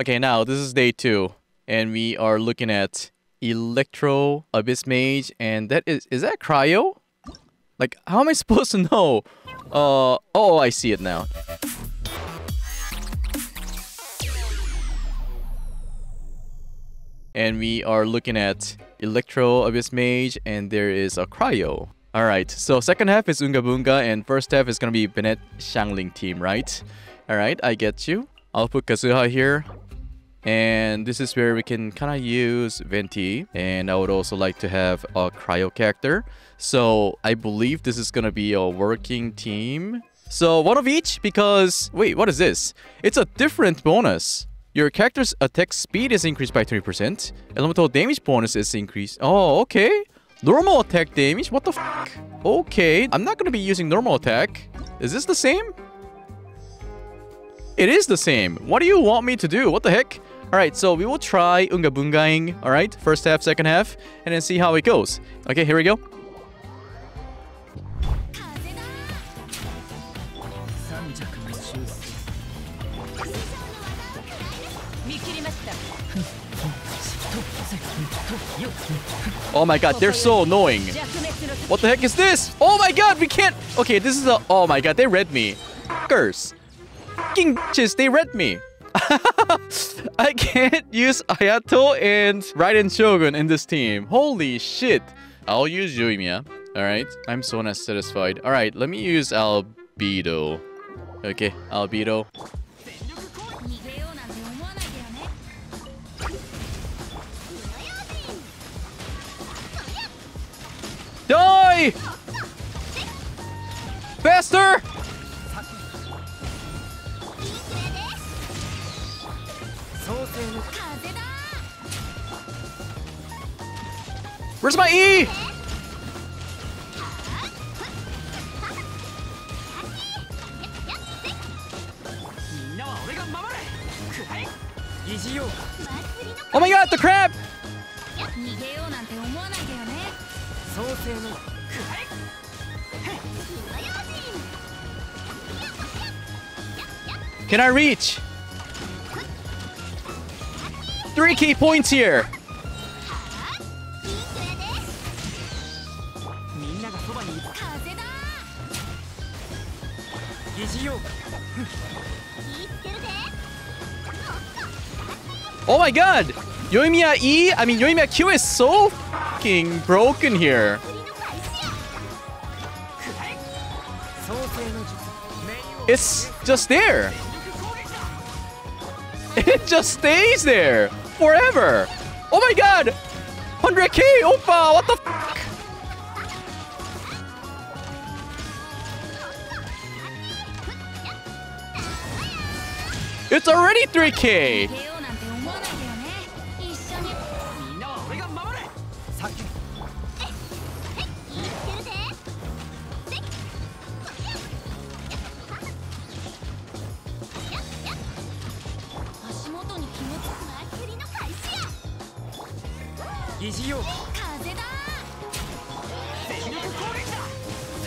Okay, now this is day two, and we are looking at Electro, Abyss Mage, and that is is that Cryo? Like, how am I supposed to know? Uh oh, I see it now. And we are looking at Electro, Abyss Mage, and there is a Cryo. Alright, so second half is Unga Bunga, and first half is gonna be Bennett Xiangling team, right? Alright, I get you. I'll put Kazuha here. And this is where we can kind of use Venti. And I would also like to have a Cryo character. So I believe this is gonna be a working team. So one of each because... Wait, what is this? It's a different bonus. Your character's attack speed is increased by 20%. Elemental damage bonus is increased. Oh, okay. Normal attack damage? What the fuck? Okay, I'm not gonna be using normal attack. Is this the same? It is the same. What do you want me to do? What the heck? Alright, so we will try Unga Bungaing, alright? First half, second half, and then see how it goes. Okay, here we go. Oh my god, they're so annoying. What the heck is this? Oh my god, we can't... Okay, this is a... Oh my god, they read me. Curse. Fucking bitches, they read me. I can't use Ayato and Raiden Shogun in this team. Holy shit. I'll use Yoimiya. Alright, I'm so not satisfied. Alright, let me use Albedo. Okay, Albedo. Die! Faster! Where's my E? Oh my god, the crab! Can I reach? Three key points here. Oh my god! Yoimiya E, I mean Yoimiya Q is so fucking broken here. It's just there. It just stays there forever. Oh my god! 100k, Oppa, what the fuck? It's already 3k!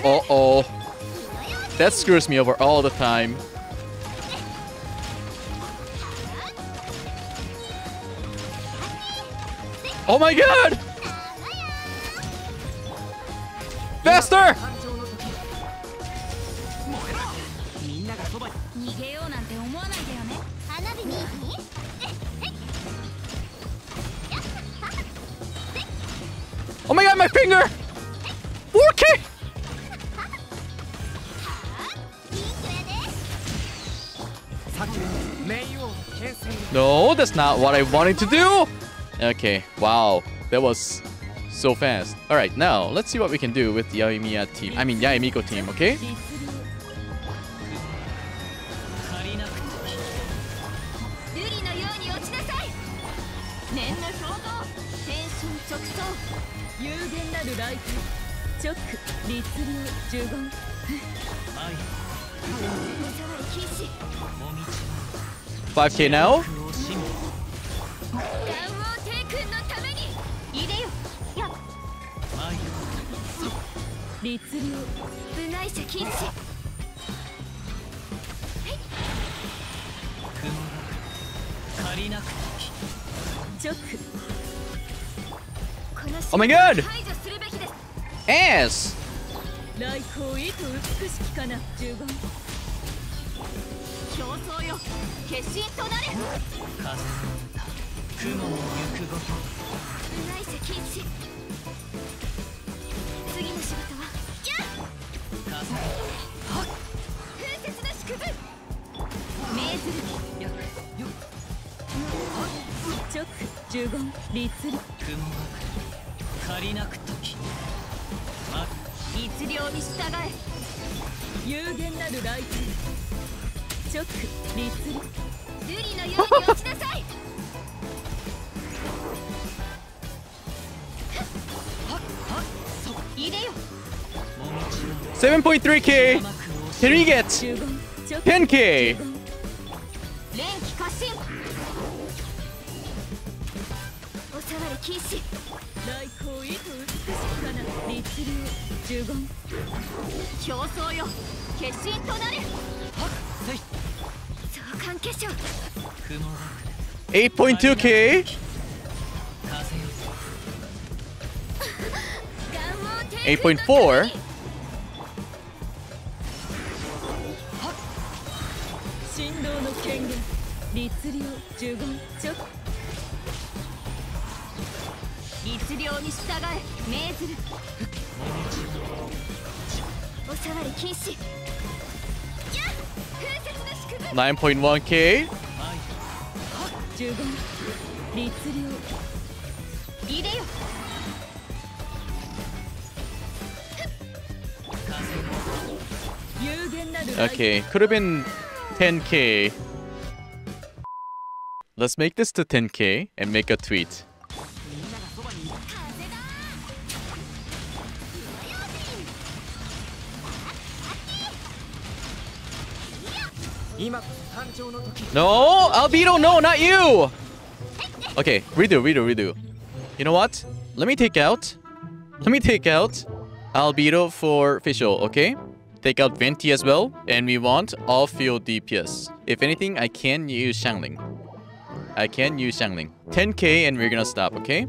Uh-oh. That screws me over all the time. Oh my god! Faster! Oh my god, my finger! 4K! No, that's not what I wanted to do! Okay, wow. That was so fast. Alright, now, let's see what we can do with the Yaimiya team. I mean, Yae Miko team, okay? Five K now. 借りなくチョックこの Oh my god! 排除するべきです Ass! 競争よ。決心となれ。風の歌雲の行くごと。うないせ禁止次の仕事はやっ風風雪の祝福命ずる。よよチョック十言律令雲が借りなく時ま律令に従え有限なる来天ショックリツルリのように落ちなさい。7.3k Can get 10k おさわり禁止。来光いと美しきかな律令十競争よ決心となれ。はっせい 8.2k Eight point four. 9.1k. Okay, could have been 10k. Let's make this to 10k and make a tweet. No, Albedo, no, not you. Okay, redo, redo, redo. You know what? Let me take out. Let me take out Albedo for Fischl, okay? Take out Venti as well, and we want all field DPS. If anything, I can use Xiangling. I can use Xiangling. 10k and we're gonna stop, okay?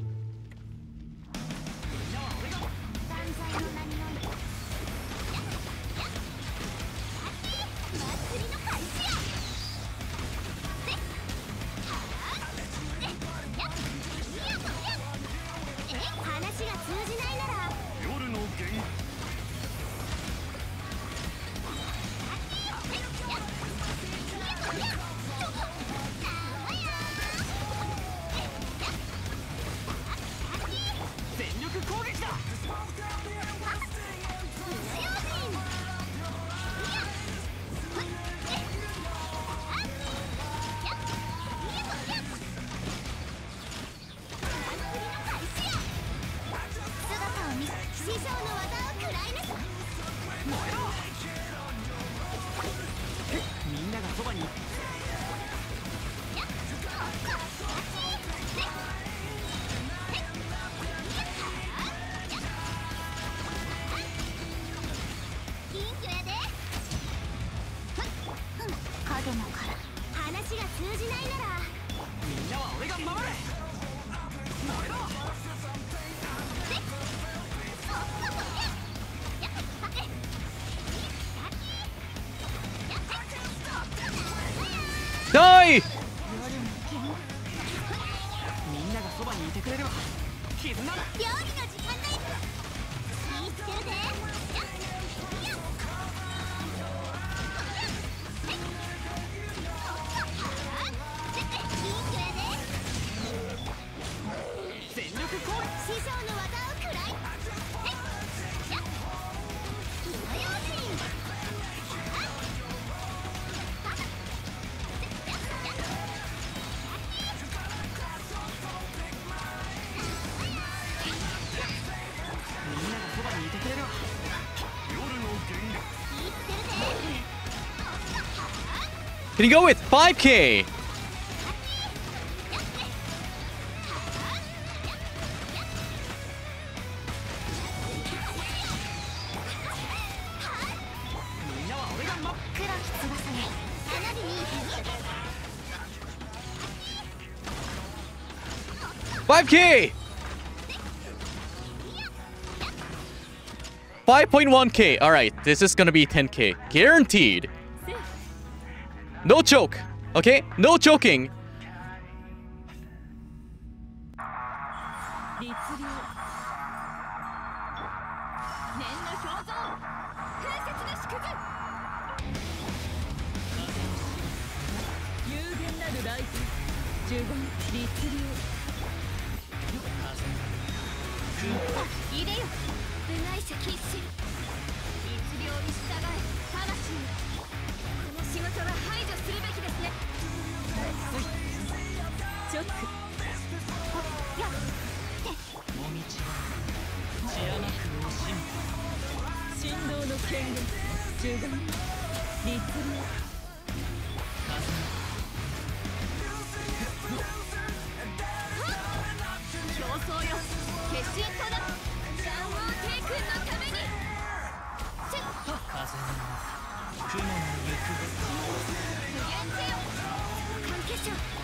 にいてくれれば絆だ。料理の時間 Can you go with 5k? Five K. Five point one K. All right, this is gonna be ten K, guaranteed. No choke. Okay? No choking. チョックあやもみち血甘く惜しむ振動の権限呪言律令競争よ決心となシャンウォーテイ君のために風の雲の行く無限せよ関係者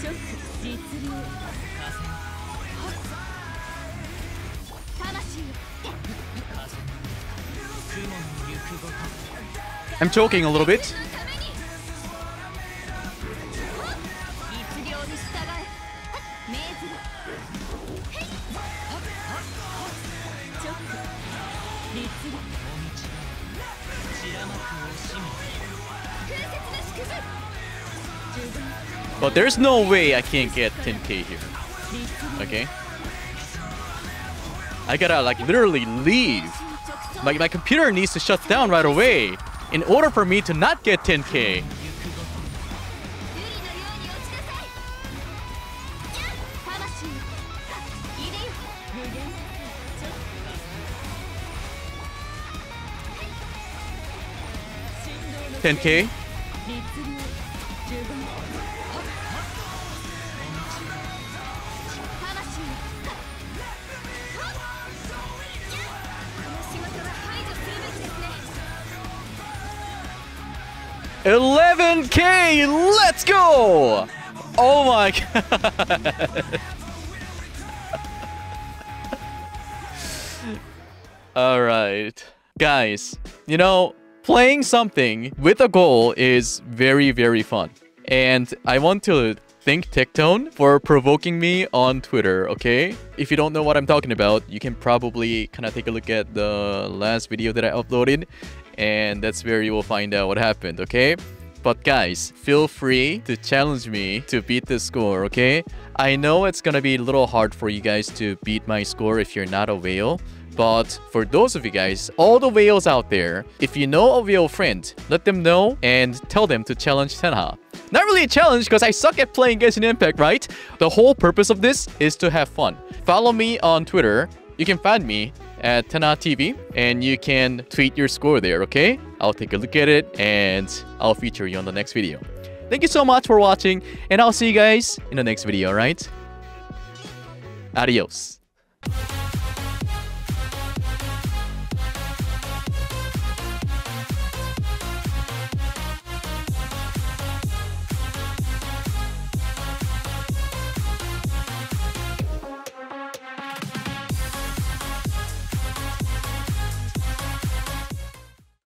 ショック実流風 I'm choking a little bit. But there's no way I can't get 10k here. Okay? I gotta like literally leave. My, my computer needs to shut down right away in order for me to not get 10k. Ten K. 11k! Let's go! Oh my god. Alright. Guys, you know, playing something with a goal is very, very fun. And I want to thank Tectone for provoking me on Twitter, okay? If you don't know what I'm talking about, you can probably kind of take a look at the last video that I uploaded, and that's where you will find out what happened, okay? But guys, feel free to challenge me to beat the score, okay? I know it's gonna be a little hard for you guys to beat my score if you're not a whale. But for those of you guys, all the whales out there, if you know a whale friend, let them know and tell them to challenge Tenha. Not really a challenge because I suck at playing Genshin Impact, right? The whole purpose of this is to have fun. Follow me on Twitter. You can find me at Tenha TV and you can tweet your score there, okay? I'll take a look at it and I'll feature you on the next video. Thank you so much for watching and I'll see you guys in the next video, alright? Adios.